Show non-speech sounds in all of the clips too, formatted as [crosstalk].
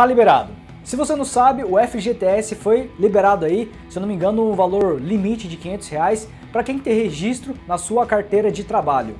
tá liberado. Se você não sabe, o FGTS foi liberado aí, se eu não me engano, um valor limite de 500 reais para quem tem registro na sua carteira de trabalho.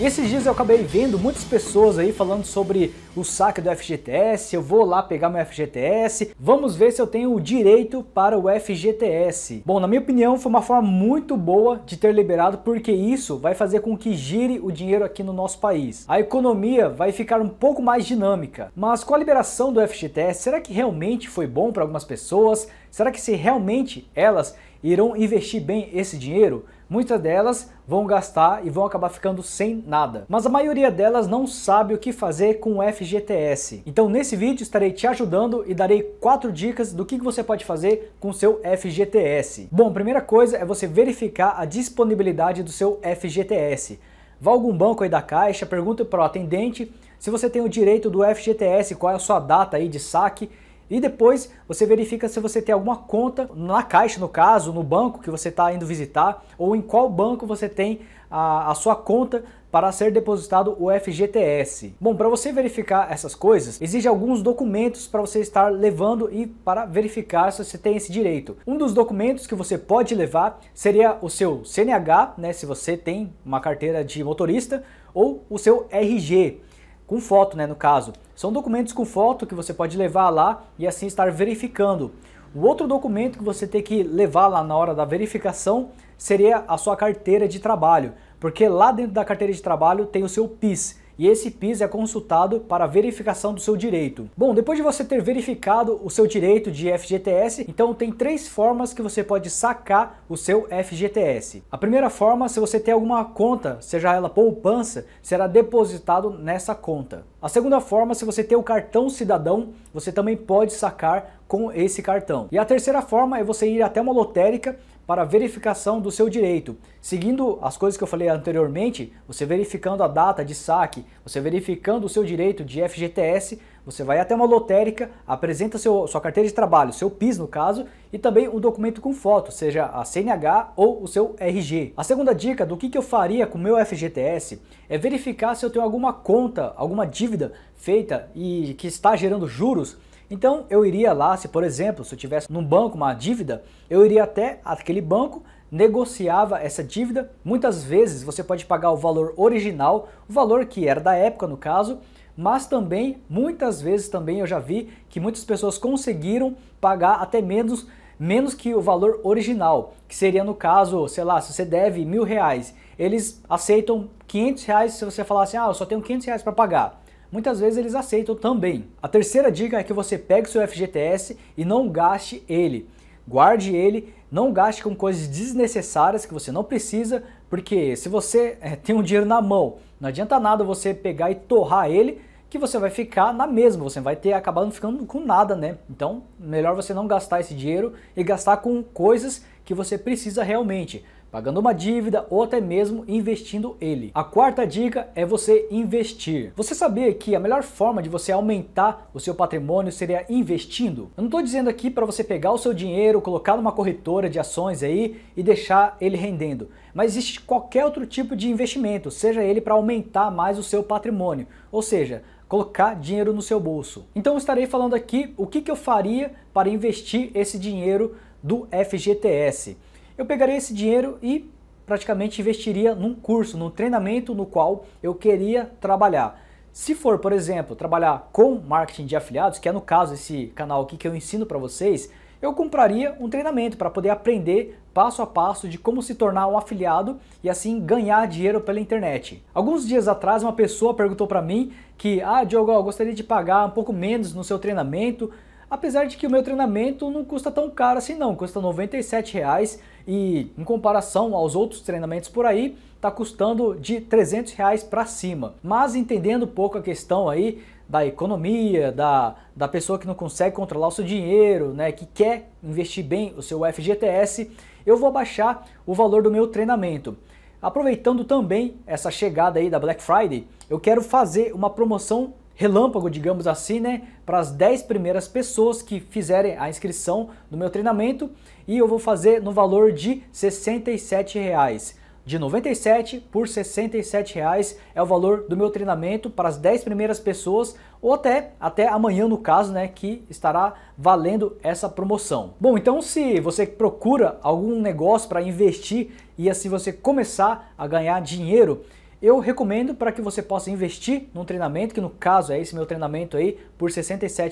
E esses dias eu acabei vendo muitas pessoas aí falando sobre o saque do FGTS, eu vou lá pegar meu FGTS, vamos ver se eu tenho o direito para o FGTS. Bom, na minha opinião foi uma forma muito boa de ter liberado porque isso vai fazer com que gire o dinheiro aqui no nosso país. A economia vai ficar um pouco mais dinâmica. Mas com a liberação do FGTS, será que realmente foi bom para algumas pessoas? Será que se realmente elas irão investir bem esse dinheiro? Muitas delas vão gastar e vão acabar ficando sem nada. Mas a maioria delas não sabe o que fazer com o FGTS. Então nesse vídeo estarei te ajudando e darei quatro dicas do que você pode fazer com o seu FGTS. Bom, primeira coisa é você verificar a disponibilidade do seu FGTS. Vá algum banco aí da Caixa, pergunta para o atendente se você tem o direito do FGTS, qual é a sua data aí de saque e depois você verifica se você tem alguma conta na caixa, no caso, no banco que você está indo visitar, ou em qual banco você tem a, a sua conta para ser depositado o FGTS. Bom, para você verificar essas coisas, exige alguns documentos para você estar levando e para verificar se você tem esse direito. Um dos documentos que você pode levar seria o seu CNH, né, se você tem uma carteira de motorista, ou o seu RG com foto, né, no caso. São documentos com foto que você pode levar lá e assim estar verificando. O outro documento que você tem que levar lá na hora da verificação seria a sua carteira de trabalho, porque lá dentro da carteira de trabalho tem o seu PIS, e esse PIS é consultado para verificação do seu direito. Bom, depois de você ter verificado o seu direito de FGTS, então tem três formas que você pode sacar o seu FGTS. A primeira forma, se você tem alguma conta, seja ela poupança, será depositado nessa conta. A segunda forma, se você tem o cartão cidadão, você também pode sacar com esse cartão. E a terceira forma é você ir até uma lotérica para verificação do seu direito. Seguindo as coisas que eu falei anteriormente, você verificando a data de saque, você verificando o seu direito de FGTS, você vai até uma lotérica, apresenta seu, sua carteira de trabalho, seu PIS no caso, e também um documento com foto, seja a CNH ou o seu RG. A segunda dica do que, que eu faria com o meu FGTS é verificar se eu tenho alguma conta, alguma dívida feita e que está gerando juros então eu iria lá, se por exemplo, se eu tivesse num banco uma dívida, eu iria até aquele banco, negociava essa dívida. Muitas vezes você pode pagar o valor original, o valor que era da época no caso, mas também, muitas vezes também eu já vi que muitas pessoas conseguiram pagar até menos, menos que o valor original, que seria no caso, sei lá, se você deve mil reais, eles aceitam 500 reais se você falar assim, ah, eu só tenho 500 reais para pagar muitas vezes eles aceitam também. A terceira dica é que você pegue seu FGTS e não gaste ele. Guarde ele, não gaste com coisas desnecessárias que você não precisa, porque se você é, [laughs] tem um dinheiro na mão, não adianta nada você pegar e torrar ele, que você vai ficar na mesma, você vai ter acabado ficando com nada, né? Então, melhor você não gastar esse dinheiro e gastar com coisas que você precisa realmente pagando uma dívida ou até mesmo investindo ele. A quarta dica é você investir. Você sabia que a melhor forma de você aumentar o seu patrimônio seria investindo? Eu não estou dizendo aqui para você pegar o seu dinheiro, colocar numa corretora de ações aí e deixar ele rendendo, mas existe qualquer outro tipo de investimento, seja ele para aumentar mais o seu patrimônio, ou seja, colocar dinheiro no seu bolso. Então eu estarei falando aqui o que, que eu faria para investir esse dinheiro do FGTS eu pegaria esse dinheiro e praticamente investiria num curso, num treinamento no qual eu queria trabalhar. Se for, por exemplo, trabalhar com marketing de afiliados, que é no caso esse canal aqui que eu ensino para vocês, eu compraria um treinamento para poder aprender passo a passo de como se tornar um afiliado e assim ganhar dinheiro pela internet. Alguns dias atrás uma pessoa perguntou para mim que, ah, Diogo, eu gostaria de pagar um pouco menos no seu treinamento, apesar de que o meu treinamento não custa tão caro assim não, custa 97 reais e em comparação aos outros treinamentos por aí, está custando de 300 reais para cima. Mas entendendo um pouco a questão aí da economia, da, da pessoa que não consegue controlar o seu dinheiro, né, que quer investir bem o seu FGTS, eu vou baixar o valor do meu treinamento. Aproveitando também essa chegada aí da Black Friday, eu quero fazer uma promoção relâmpago, digamos assim, né, para as 10 primeiras pessoas que fizerem a inscrição no meu treinamento e eu vou fazer no valor de 67 reais. de 97 por 67 reais é o valor do meu treinamento para as 10 primeiras pessoas ou até até amanhã no caso, né, que estará valendo essa promoção. Bom, então se você procura algum negócio para investir e assim você começar a ganhar dinheiro, eu recomendo para que você possa investir num treinamento, que no caso é esse meu treinamento aí, por R$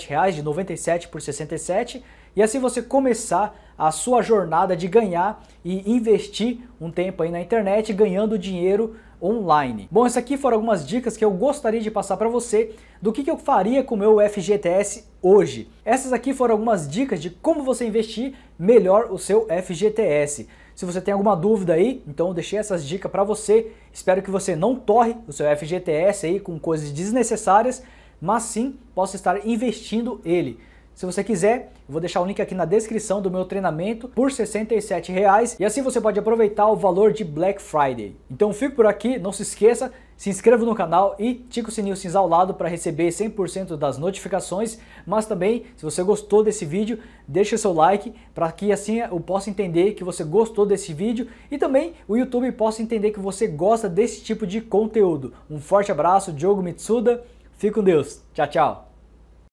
reais de 97 por 67, e assim você começar a sua jornada de ganhar e investir um tempo aí na internet ganhando dinheiro online. Bom, essas aqui foram algumas dicas que eu gostaria de passar para você do que, que eu faria com o meu FGTS hoje. Essas aqui foram algumas dicas de como você investir melhor o seu FGTS. Se você tem alguma dúvida aí, então eu deixei essas dicas para você. Espero que você não torre o seu FGTS aí com coisas desnecessárias, mas sim possa estar investindo ele. Se você quiser, vou deixar o link aqui na descrição do meu treinamento por 67 reais, e assim você pode aproveitar o valor de Black Friday. Então fico por aqui, não se esqueça, se inscreva no canal e tique o sininho cinza ao lado para receber 100% das notificações, mas também, se você gostou desse vídeo, deixe seu like para que assim eu possa entender que você gostou desse vídeo e também o YouTube possa entender que você gosta desse tipo de conteúdo. Um forte abraço, Diogo Mitsuda, fique com Deus, tchau, tchau!